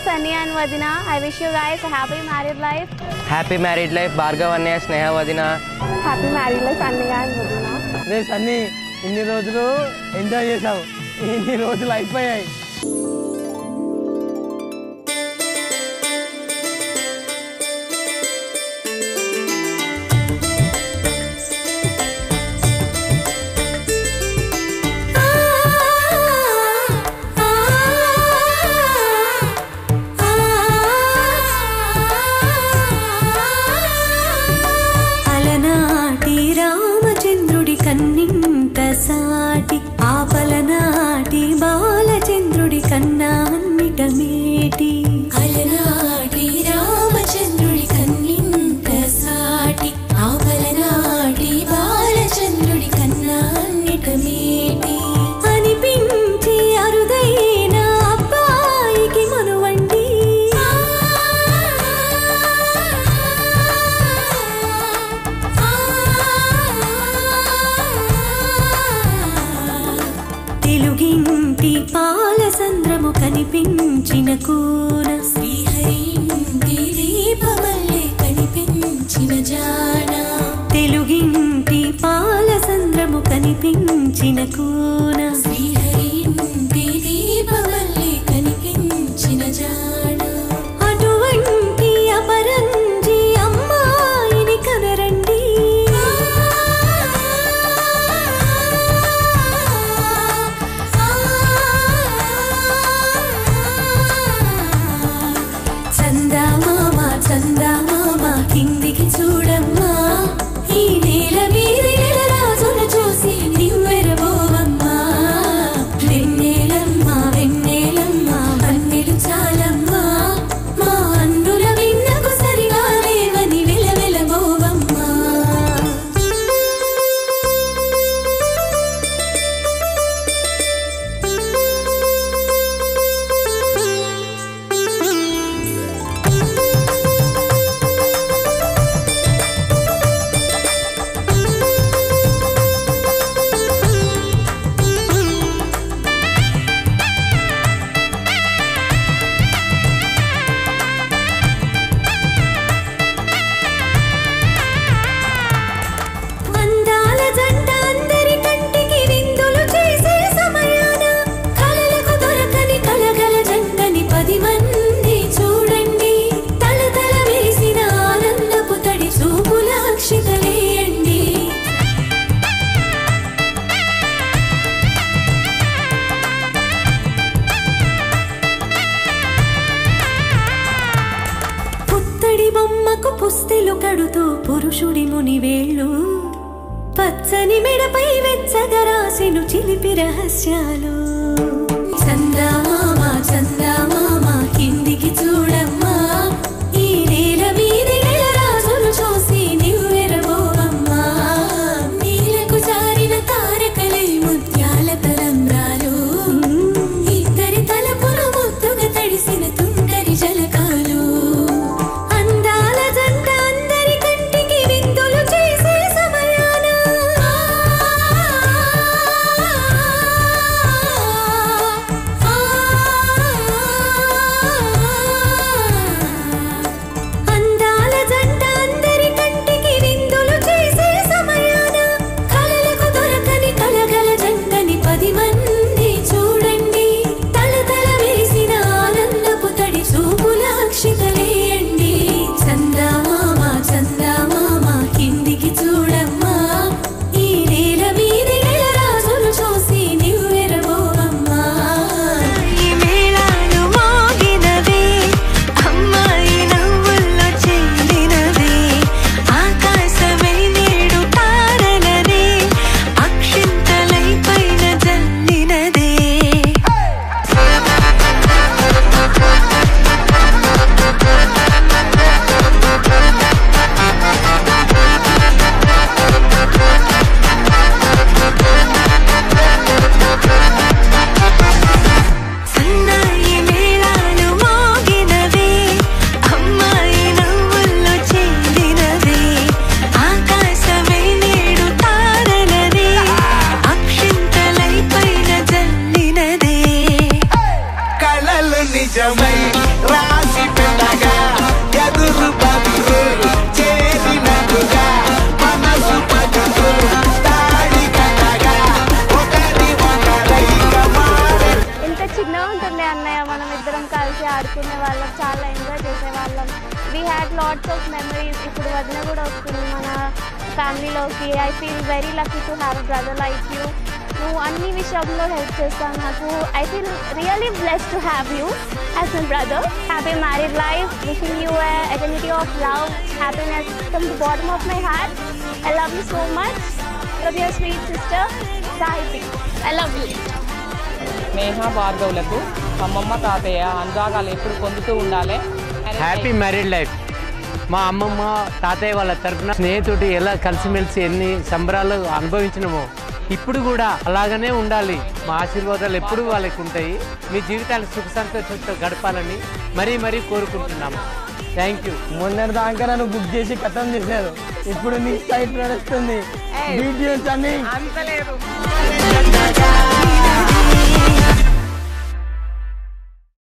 Sunny and Vadina. I wish you guys a happy married life. Happy married life Bhargav అన్నయ్య స్నేహ వదిన Happy married life, Sunny and Vadina. రే సన్నీ ఇన్ని రోజులు enjoy చేసావు ఇన్ని రోజులు అయిపోయాయి சாடிக்க కనిపించిన కూన శ్రీహరి దీపమల్లె కనిపించిన జాన. తెలుగింటి పాల సంద్రము కనిపించిన కూన శ్రీహరి పుత్తడి బొమ్మకు పుస్తెలు కడుతూ పురుషుడి ముని వేళ్ళు. పచ్చని మెడపై వెచ్చగరాసిను చిలిపి రహస్యాలు. చందమామ చందమామ కలిసి ఆడుకునే వాళ్ళం చాలా ఎంజాయ్ చేసేవాళ్ళం. We had lots of memories ఇప్పుడు వదిన కూడా వస్తుంది మన ఫ్యామిలీలోకి I feel very lucky to have brother like you నువ్వు అన్ని విషయంలో హెల్ప్ చేస్తావు నాకు. I feel really bless to have you as my brother happy married life wishing you identity of love happiness from the bottom of my heart I love you so much from your sweet sister Sahithi I love you Neha భార్గవులకు అమ్మమ్మ తాతయ్య అనురాగాలు ఎప్పుడు పొందుతూ ఉండాలి. Happy married life మా అమ్మమ్మ తాతయ్య వాళ్ళ తరపున స్నేహితుడి ఎలా కలిసిమెలిసి ఎన్ని సంబరాలు అనుభవించినామో ఇప్పుడు కూడా అలాగనే ఉండాలి. మా ఆశీర్వాదాలు ఎప్పుడు వాళ్ళకి ఉంటాయి. మీ జీవితాలు సుఖ సంతోషంతో గడపాలని మరీ మరీ కోరుకుంటున్నాము. థ్యాంక్ యూ మొన్నటి దాకా నన్ను బుక్ చేసి కథం చేశారు. ఇప్పుడు నీ సైట్ నడుస్తుంది. వీడియోస్ అన్ని అంతలేదు